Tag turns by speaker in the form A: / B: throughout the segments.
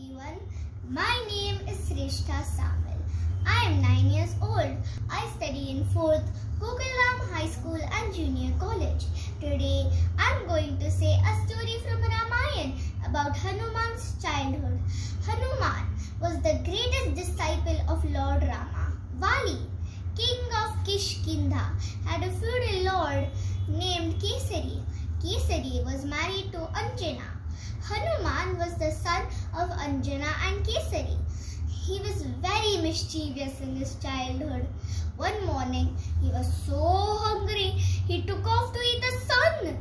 A: everyone. My name is Shreshtha Samal. I am 9 years old. I study in 4th Gokulam High School and Junior College. Today I am going to say a story from Ramayana about Hanuman's childhood. Hanuman was the greatest disciple of Lord Rama. Vali, king of Kishkindha, had a feudal lord named Kesari. Kesari was married to Anjana. Hanuman was the son of Anjana and Kesari. He was very mischievous in his childhood. One morning, he was so hungry, he took off to eat the sun,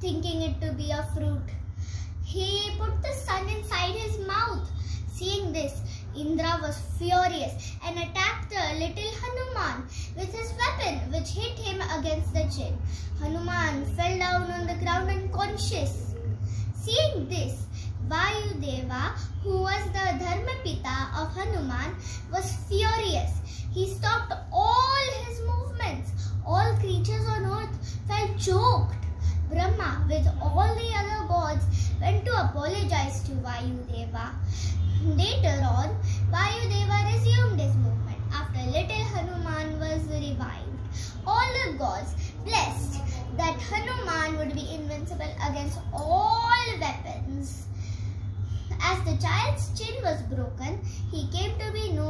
A: thinking it to be a fruit. He put the sun inside his mouth. Seeing this, Indra was furious and attacked the little Hanuman with his weapon, which hit him against the chin. Hanuman fell down on the ground unconscious. Seeing this, Vayudeva, who was the Dharmapita of Hanuman, was furious. He stopped all his movements. All creatures on earth felt choked. Brahma, with all the other gods, went to apologize to Vayudeva. Later on, Vayudeva resumed his movement after little Hanuman was revived. All the gods blessed that Hanuman would be invincible against all. As the child's chin was broken, he came to be known